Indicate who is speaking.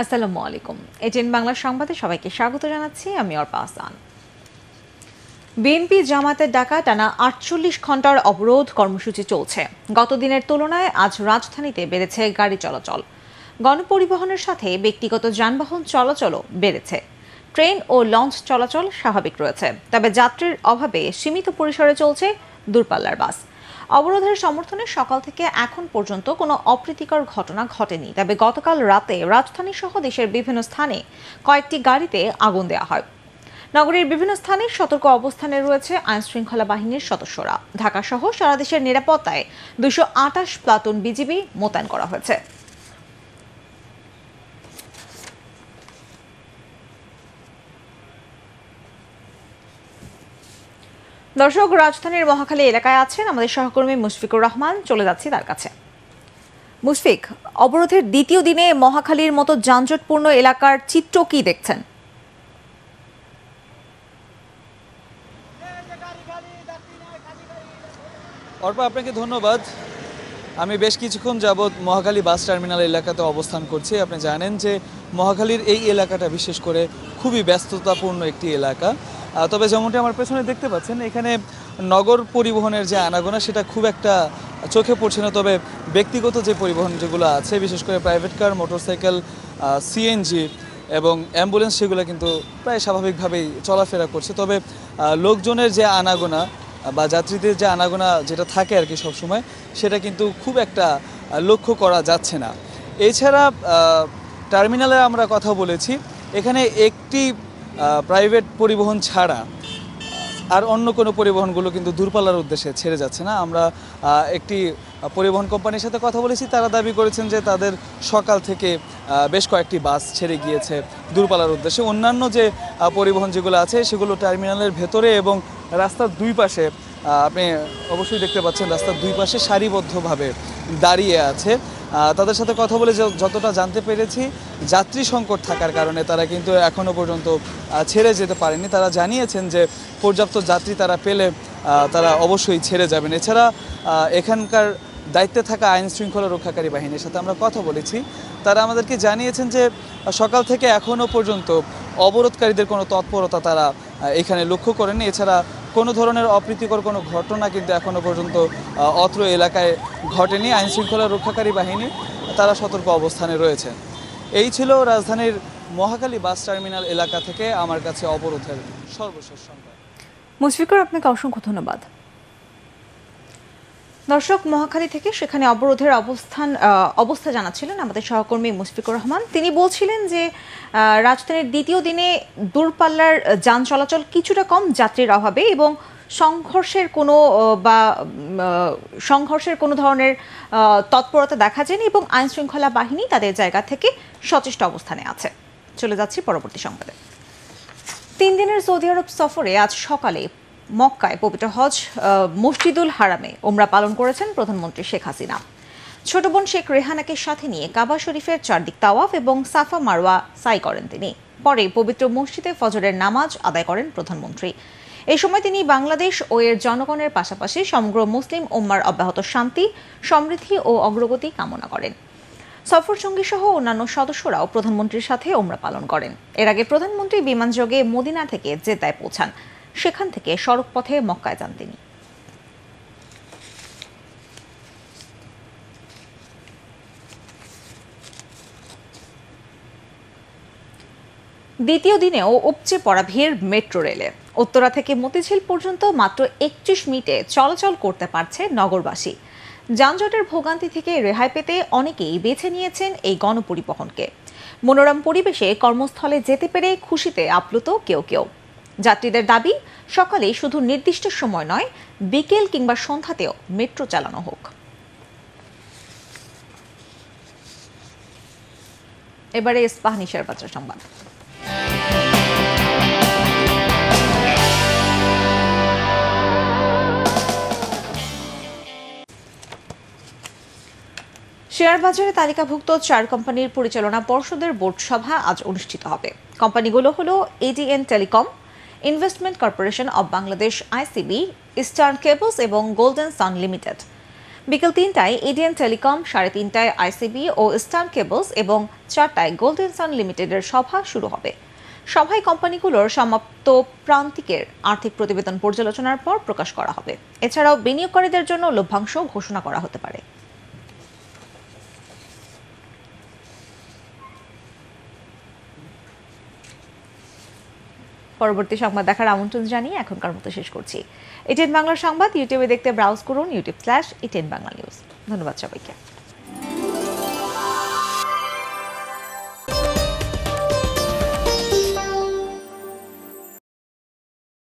Speaker 1: আসসালামু আলাইকুম। এটিএন বাংলা সংবাদে সবাইকে স্বাগত জানাচ্ছি, আমি অর্পা আসান বিএনপি জামাতের ডাকা টানা আটচল্লিশ ঘণ্টার অবরোধ কর্মসূচি চলছে। গত দিনের তুলনায় আজ রাজধানীতে বেড়েছে গাড়ি চলাচল। গণপরিবহনের সাথে ব্যক্তিগত যানবাহন চলাচলও বেড়েছে। ট্রেন ও লঞ্চ চলাচল স্বাভাবিক রয়েছে। তবে যাত্রীর অভাবে সীমিত পরিসরে চলছে দূরপাল্লার বাস। অবরোধের সমর্থনে সকাল থেকে এখন পর্যন্ত কোনো অপ্রীতিকর ঘটনা ঘটেনি। তবে গতকাল রাতে রাজধানী সহ দেশের বিভিন্ন স্থানে কয়েকটি গাড়িতে আগুন দেওয়া হয়। নগরীর বিভিন্ন স্থানে সতর্ক অবস্থানে রয়েছে আইনশৃঙ্খলা বাহিনীর সদস্যরা। ঢাকা সহ সারা দেশের নিরাপত্তায় দুশো আটাশ প্লাটুন বিজিবি মোতায়েন করা হয়েছে। দর্শক, রাজধানীর মহাখালী এলাকায় আছেন আমাদের সহকর্মী মুশফিকুর রহমান। চলে যাচ্ছি তার কাছে। মুশফিক, অবরোধের দ্বিতীয় দিনে মহাখালীর মতো যানজটপূর্ণ এলাকার চিত্র কি দেখছেন?
Speaker 2: অর্পা, আপনাকে ধন্যবাদ। আমি বেশ কিছুক্ষণ যাবৎ মহাখালী বাস টার্মিনাল এলাকাতে অবস্থান করছি। আপনি জানেন যে মহাখালীর এই এলাকাটা বিশেষ করে খুবই ব্যস্ততাপূর্ণ একটি এলাকা। তবে যেমনটি আমার পেছনে দেখতে পাচ্ছেন, এখানে নগর পরিবহনের যে আনাগোনা, সেটা খুব একটা চোখে পড়ছে না। তবে ব্যক্তিগত যে পরিবহন যেগুলো আছে, বিশেষ করে প্রাইভেট কার মোটরসাইকেল সিএনজি এবং অ্যাম্বুলেন্স সেগুলো কিন্তু প্রায় স্বাভাবিকভাবেই চলাফেরা করছে। তবে লোকজনের যে আনাগোনা বা যাত্রীদের যে আনাগোনা যেটা থাকে আর কি সবসময়, সেটা কিন্তু খুব একটা লক্ষ্য করা যাচ্ছে না। এছাড়া টার্মিনালে আমরা কথা বলেছি, এখানে একটি প্রাইভেট পরিবহন ছাড়া, আর অন্য কোনো পরিবহনগুলো কিন্তু দূরপাল্লার উদ্দেশ্যে ছেড়ে যাচ্ছে না। আমরা একটি পরিবহন কোম্পানির সাথে কথা বলেছি, তারা দাবি করেছেন যে তাদের সকাল থেকে বেশ কয়েকটি বাস ছেড়ে গিয়েছে দূরপাল্লার উদ্দেশ্যে। অন্যান্য যে পরিবহন যেগুলো আছে, সেগুলো টার্মিনালের ভেতরে এবং রাস্তার দুই পাশে আপনি অবশ্যই দেখতে পাচ্ছেন রাস্তার দুই পাশে সারিবদ্ধভাবে দাঁড়িয়ে আছে। তাদের সাথে কথা বলে যতটা জানতে পেরেছি, যাত্রী সংকট থাকার কারণে তারা কিন্তু এখনও পর্যন্ত ছেড়ে যেতে পারেনি। তারা জানিয়েছেন যে পর্যাপ্ত যাত্রী তারা পেলে তারা অবশ্যই ছেড়ে যাবেন। এছাড়া এখানকার দায়িত্বে থাকা আইন শৃঙ্খলা রক্ষাকারী বাহিনীর সাথে আমরা কথা বলেছি। তারা আমাদেরকে জানিয়েছেন যে, সকাল থেকে এখনও পর্যন্ত অবরোধকারীদের কোনো তৎপরতা তারা এখানে লক্ষ্য করেনি এছাড়া কোনো ধরনের অপ্রীতিকর কোনো ঘটনা কিন্তু এখনও পর্যন্ত অত্র এলাকায় ঘটেনি। আইনশৃঙ্খলা রক্ষাকারী বাহিনী, তারা সতর্ক অবস্থানে রয়েছে। এই ছিল রাজধানীর মহাকালী বাস টার্মিনাল এলাকা থেকে আমার কাছে অবরোধের সর্বশেষ সংবাদ।
Speaker 1: মুশফিকুর, আপনাকে অসংখ্য ধন্যবাদ। দর্শক, মহাখালী থেকে সেখানে অবরোধের অবস্থান অবস্থা জানাচ্ছিলেন আমাদের সহকর্মী মুশফিকুর রহমান। তিনি বলছিলেন যে রাজধানীর দ্বিতীয় দিনে দূরপাল্লার যান চলাচল কিছুটা কম যাত্রীর অভাবে এবং সংঘর্ষের কোনো বা সংঘর্ষের কোনো ধরনের তৎপরতা দেখা যায়নি এবং আইন শৃঙ্খলা বাহিনী তাদের জায়গা থেকে সচেষ্ট অবস্থানে আছে। চলে যাচ্ছি পরবর্তী সংবাদে। তিন দিনের সৌদি আরব সফরে আজ সকালে মক্কায় পবিত্র হজ মসজিদুল হারামে ওমরা পালন করেছেন প্রধানমন্ত্রী শেখ হাসিনা। ছোট বোন শেখ রেহানাকে সাথে নিয়ে কাবা শরীফের চারদিক তাওয়াফ এবং সাফা মারওয়া সাই করেন তিনি। পরে পবিত্র মসজিদে ফজরের নামাজ আদায় করেন প্রধানমন্ত্রী। এই সময় তিনি বাংলাদেশ ও এর জনগণের পাশাপাশি সমগ্র মুসলিম ওম্মার অব্যাহত শান্তি, সমৃদ্ধি ও অগ্রগতি কামনা করেন। সফর সঙ্গী সহ অন্যান্য সদস্যরাও প্রধানমন্ত্রীর সাথে ওমরা পালন করেন। এর আগে প্রধানমন্ত্রী বিমানযোগে মদিনা থেকে জেদ্দায় পৌঁছান। সেখান থেকে সড়ক পথে মক্কায় যান তিনি। দ্বিতীয় দিনেও উপচে পড়া ভিড় মেট্রো রেলে। উত্তরা থেকে মতিঝিল পর্যন্ত মাত্র একত্রিশ মিনিটে চলাচল করতে পারছে নগরবাসী। যানজটের ভোগান্তি থেকে রেহাই পেতে অনেকেই বেছে নিয়েছেন এই গণপরিবহনকে। মনোরম পরিবেশে কর্মস্থলে যেতে পেরে খুশিতে আপ্লুত কেউ কেউ। যাত্রীদের দাবি সকালে শুধু নির্দিষ্ট সময় নয়, বিকেল কিংবা সন্ধ্যাতেও মেট্রো চালানো হোক। এবারে ইস্পাহানি শেয়ার বাজার সংবাদ। শেয়ার বাজারে তালিকাভুক্ত চার কোম্পানির পরিচালনা পর্ষদের বোর্ড সভা আজ অনুষ্ঠিত হবে। কোম্পানিগুলো হলো ADN telecom investment corporation of Bangladesh, ICB, eastern cables এবং গোল্ডেন সান লিমিটেড। বিকেল তিনটায় ইডিয়ান টেলিকম, সাড়ে তিনটায় আইসিবি ও ইস্টার্ন কেবলস এবং চারটায় গোল্ডেন সান লিমিটেডের সভা শুরু হবে। সভায় কোম্পানিগুলোর সমাপ্ত প্রান্তিকের আর্থিক প্রতিবেদন পর্যালোচনার পর প্রকাশ করা হবে। এছাড়াও বিনিয়োগকারীদের জন্য লভ্যাংশ ঘোষণা করা হতে পারে। পরবর্তী সংবাদ দেখার আমন্ত্রণ জানিয়ে এখনকার মতো শেষ করছি। এটেন বাংলার সংবাদ, ইউটিউবে দেখতে ব্রাউজ করুন, ইউটিউব স্ল্যাশ ইটেন বাংলা নিউজ ধন্যবাদ সবাইকে।